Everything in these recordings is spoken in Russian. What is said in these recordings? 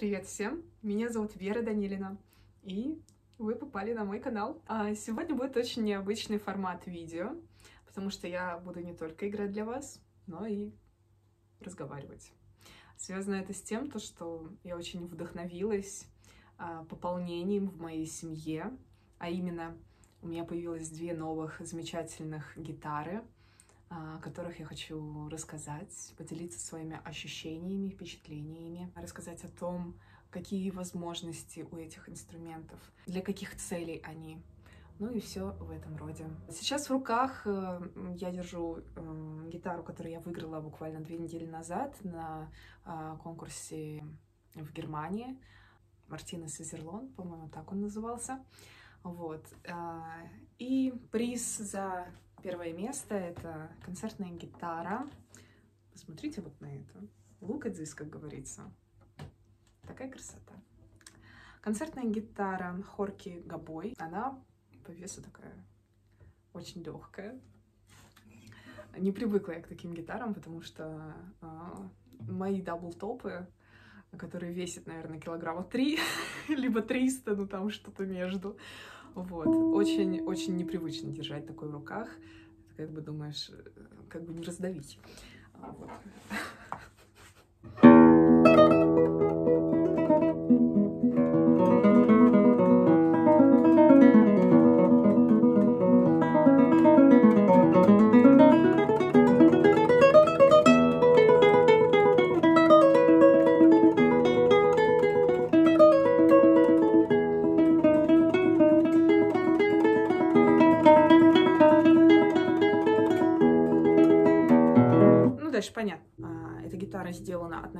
Привет всем! Меня зовут Вера Данилина, и вы попали на мой канал. А сегодня будет очень необычный формат видео, потому что я буду не только играть для вас, но и разговаривать. Связано это с тем, то, что я очень вдохновилась а, пополнением в моей семье, а именно у меня появилось две новых замечательных гитары, о которых я хочу рассказать, поделиться своими ощущениями, впечатлениями, рассказать о том, какие возможности у этих инструментов, для каких целей они. Ну и все в этом роде. Сейчас в руках э, я держу э, гитару, которую я выиграла буквально две недели назад на э, конкурсе в Германии. Мартина Сезерлон, по-моему, так он назывался. Вот. И приз за Первое место — это концертная гитара. Посмотрите вот на это. Look как говорится. Такая красота. Концертная гитара Хорки Габой. Она по весу такая очень легкая. Не привыкла я к таким гитарам, потому что э, мои дабл-топы, которые весят, наверное, килограмма 3, либо 300, ну там что-то между, вот. Очень, очень непривычно держать такой в руках. Как бы думаешь, э, как бы не раздавить. А, вот.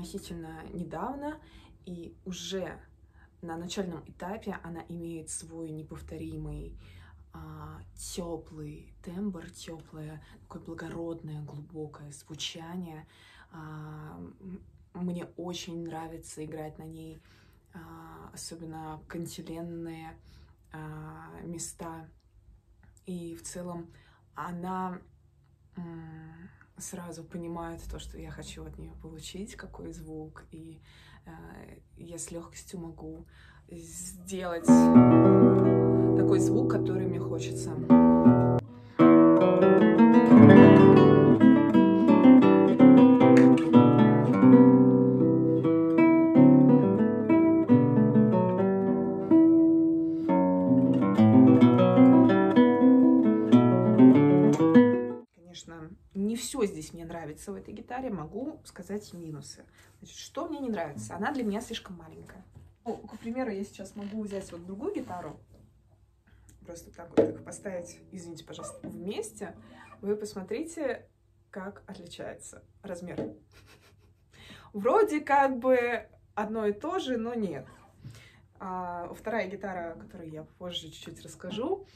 относительно недавно, и уже на начальном этапе она имеет свой неповторимый а, теплый тембр, теплое, такое благородное, глубокое звучание. А, мне очень нравится играть на ней, особенно кантиленные места. И в целом она сразу понимают то, что я хочу от нее получить, какой звук, и э, я с легкостью могу сделать такой звук, который мне хочется. Не все здесь мне нравится в этой гитаре, могу сказать минусы. Значит, что мне не нравится? Она для меня слишком маленькая. Ну, к примеру, я сейчас могу взять вот другую гитару, просто так вот их поставить, извините, пожалуйста, вместе. Вы посмотрите, как отличается размер. Вроде как бы одно и то же, но нет. А, вторая гитара, о которой я позже чуть-чуть расскажу,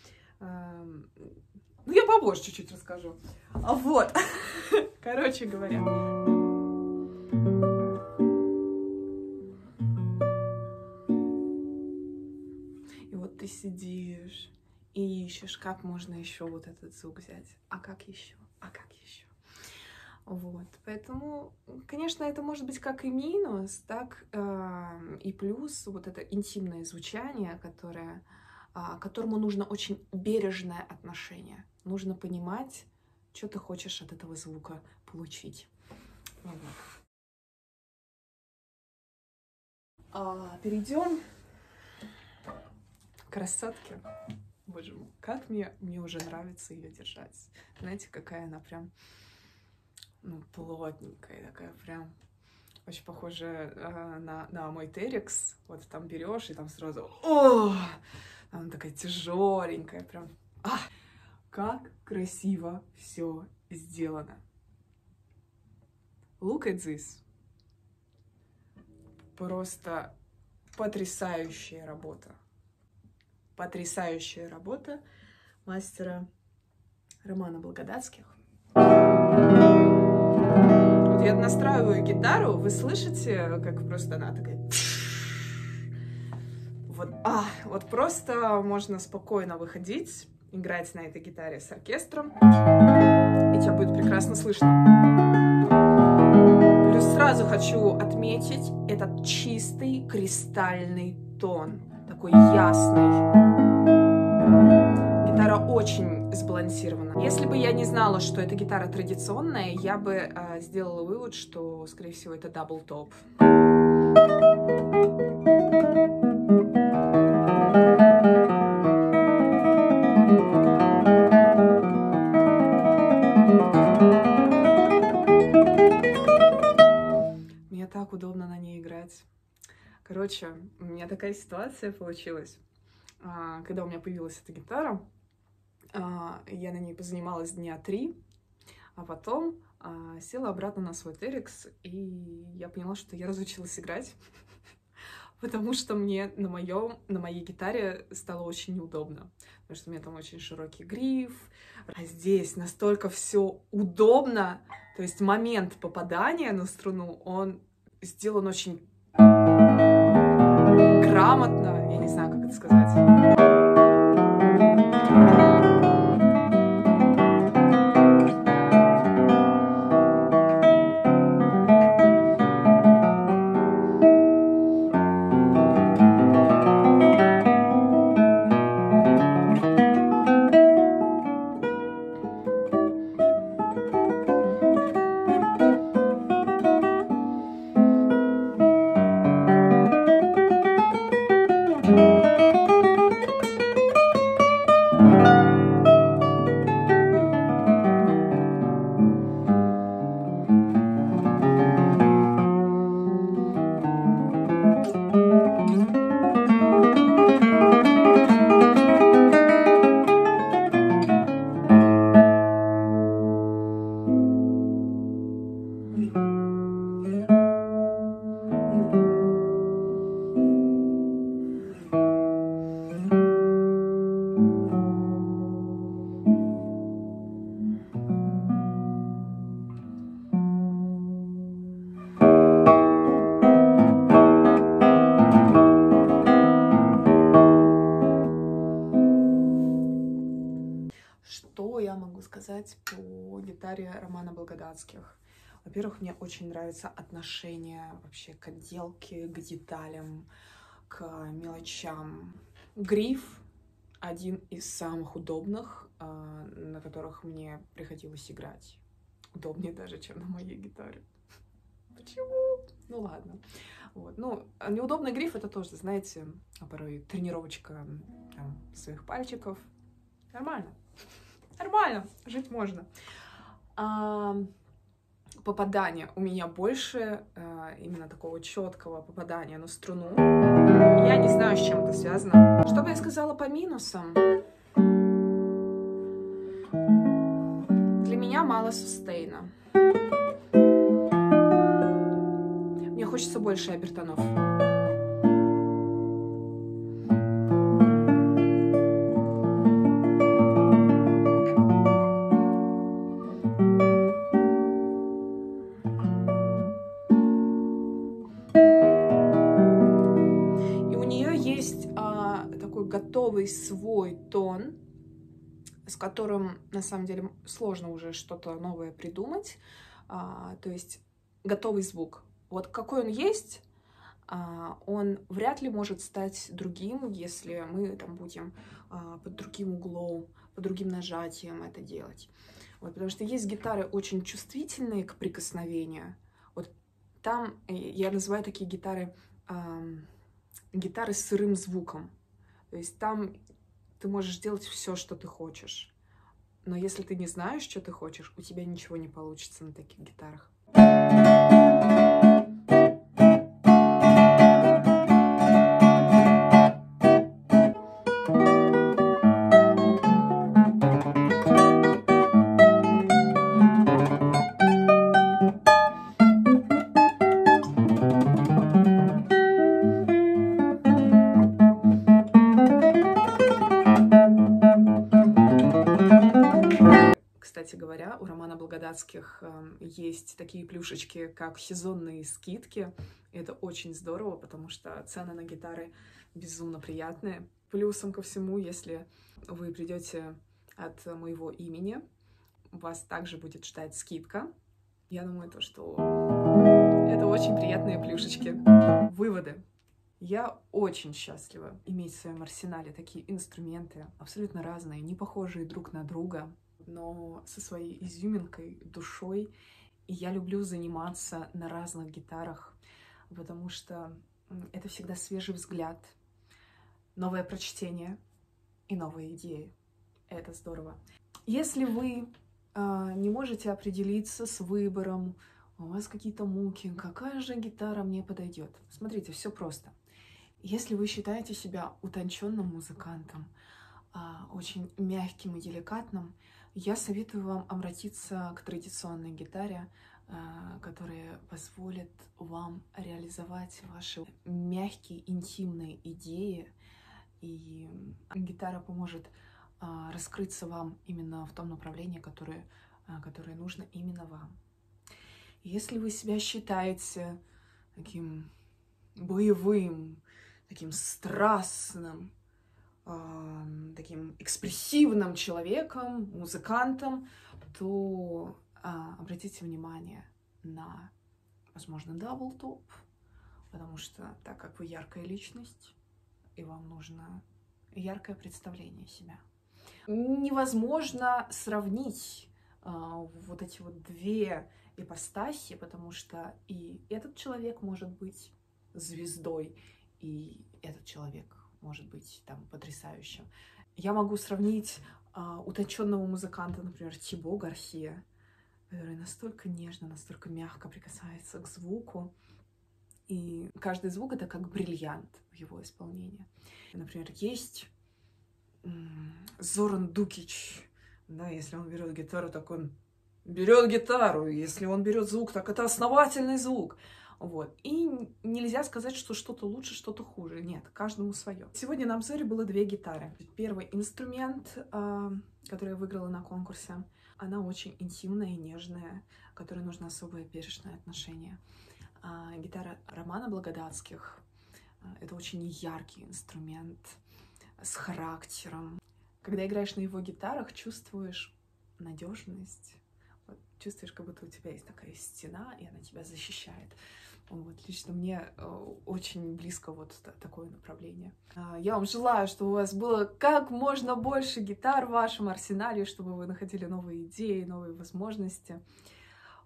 ну, я побольше чуть-чуть расскажу. Вот, короче говоря. И вот ты сидишь и ищешь, как можно еще вот этот звук взять. А как еще? А как еще? Вот, поэтому, конечно, это может быть как и минус, так э, и плюс вот это интимное звучание, которое, к которому нужно очень бережное отношение нужно понимать, что ты хочешь от этого звука получить. Вот. А, перейдем к красотке. Боже мой, как мне, мне уже нравится ее держать. Знаете, какая она прям ну, плотненькая, такая прям очень похожа э, на, на мой Терекс. Вот там берешь и там сразу... О! Она такая тяжеленькая, прям... А! как красиво все сделано. Look at this. Просто потрясающая работа. Потрясающая работа мастера Романа Благодатских. Вот я настраиваю гитару, вы слышите, как просто она такая... А, вот просто можно спокойно выходить играть на этой гитаре с оркестром, и тебя будет прекрасно слышно. Плюс сразу хочу отметить этот чистый кристальный тон, такой ясный. Гитара очень сбалансирована. Если бы я не знала, что эта гитара традиционная, я бы э, сделала вывод, что, скорее всего, это double top. Мне так удобно на ней играть. Короче, у меня такая ситуация получилась. А, когда у меня появилась эта гитара, а, я на ней позанималась дня три, а потом а, села обратно на свой Терекс, и я поняла, что я разучилась играть, потому что мне на моем, на моей гитаре стало очень неудобно, потому что у меня там очень широкий гриф, а здесь настолько все удобно, то есть момент попадания на струну, он сделан очень грамотно, я не знаю, как это сказать. По гитаре Романа Благодатских? Во-первых, мне очень нравится отношение вообще к отделке, к деталям, к мелочам. Гриф один из самых удобных, а, на которых мне приходилось играть. Удобнее даже, чем на моей гитаре. Почему? Ну ладно. Вот. Ну, неудобный гриф это тоже, знаете, порой тренировочка там, своих пальчиков. Нормально. Нормально, жить можно. А, попадания у меня больше, а, именно такого четкого попадания на струну. Я не знаю, с чем это связано. Что бы я сказала по минусам? Для меня мало сустейна. Мне хочется больше обертонов. Готовый свой тон, с которым на самом деле сложно уже что-то новое придумать. А, то есть готовый звук. Вот какой он есть, а, он вряд ли может стать другим, если мы там будем а, под другим углом, под другим нажатием это делать. Вот, потому что есть гитары очень чувствительные к прикосновению. Вот там э, я называю такие гитары э, гитары с сырым звуком. То есть там ты можешь делать все, что ты хочешь. Но если ты не знаешь, что ты хочешь, у тебя ничего не получится на таких гитарах. Благодатских эм, есть такие плюшечки, как сезонные скидки. Это очень здорово, потому что цены на гитары безумно приятные. Плюсом ко всему, если вы придете от моего имени, вас также будет ждать скидка. Я думаю, то, что Это очень приятные плюшечки. Выводы. Я очень счастлива иметь в своем арсенале такие инструменты, абсолютно разные, не похожие друг на друга, но со своей изюминкой, душой. И я люблю заниматься на разных гитарах, потому что это всегда свежий взгляд, новое прочтение и новые идеи. Это здорово. Если вы э, не можете определиться с выбором, у вас какие-то муки, какая же гитара мне подойдет? Смотрите, все просто. Если вы считаете себя утонченным музыкантом, а, очень мягким и деликатным, я советую вам обратиться к традиционной гитаре, а, которая позволит вам реализовать ваши мягкие, интимные идеи. И гитара поможет а, раскрыться вам именно в том направлении, которое, которое нужно именно вам. Если вы себя считаете таким боевым, таким страстным, таким экспрессивным человеком, музыкантом, то э, обратите внимание на, возможно, double top, потому что так как вы яркая личность, и вам нужно яркое представление себя. Невозможно сравнить э, вот эти вот две ипостаси, потому что и этот человек может быть звездой, и этот человек может быть там потрясающим. Я могу сравнить а, утонченного музыканта, например, Тибо Гарсия, который настолько нежно, настолько мягко прикасается к звуку, и каждый звук это как бриллиант в его исполнении. Например, есть Зоран Дукич, да, если он берет гитару, так он берет гитару, если он берет звук, так это основательный звук. Вот. И нельзя сказать, что что-то лучше, что-то хуже. Нет, каждому свое. Сегодня на обзоре было две гитары. Первый инструмент, а, который я выиграла на конкурсе, она очень интимная и нежная, которой нужно особое бережное отношение. А, гитара Романа Благодатских. А, это очень яркий инструмент с характером. Когда играешь на его гитарах, чувствуешь надежность, чувствуешь, как будто у тебя есть такая стена, и она тебя защищает. Вот, лично мне э, очень близко вот такое направление. А, я вам желаю, чтобы у вас было как можно больше гитар в вашем арсенале, чтобы вы находили новые идеи, новые возможности.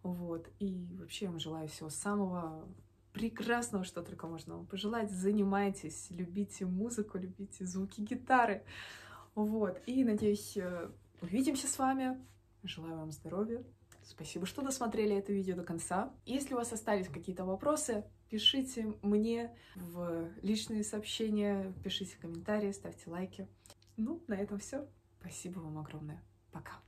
Вот. И вообще я вам желаю всего самого прекрасного, что только можно вам пожелать. Занимайтесь, любите музыку, любите звуки гитары. Вот. И надеюсь, э, увидимся с вами. Желаю вам здоровья, Спасибо, что досмотрели это видео до конца. Если у вас остались какие-то вопросы, пишите мне в личные сообщения, пишите комментарии, ставьте лайки. Ну, на этом все. Спасибо вам огромное. Пока.